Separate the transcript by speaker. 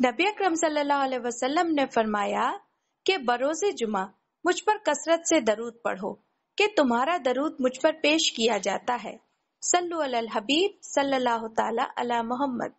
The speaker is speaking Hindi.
Speaker 1: नबी अक्रम वसल्लम ने फरमाया कि बरोज़े जुमा, मुझ पर कसरत से दरूद पढ़ो कि तुम्हारा दरूद मुझ पर पेश किया जाता है। सल्लु अलल हबीब सल्लल्लाहु ताला अला मोहम्मद।